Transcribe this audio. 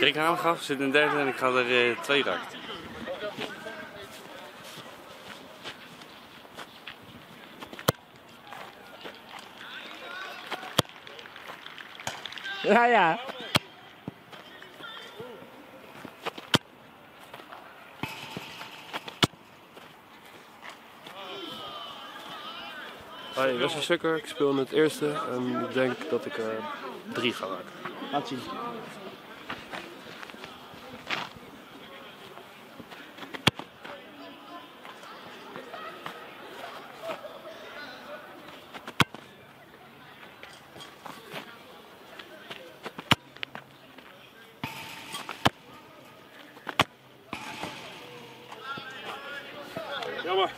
Rick Haamgaf zit in derde en ik ga er uh, twee raken. Ja, ja. Hoi, Wesley Sukker. Ik speel in het eerste en ik denk dat ik er drie ga raken. Laat zien. Jawohl.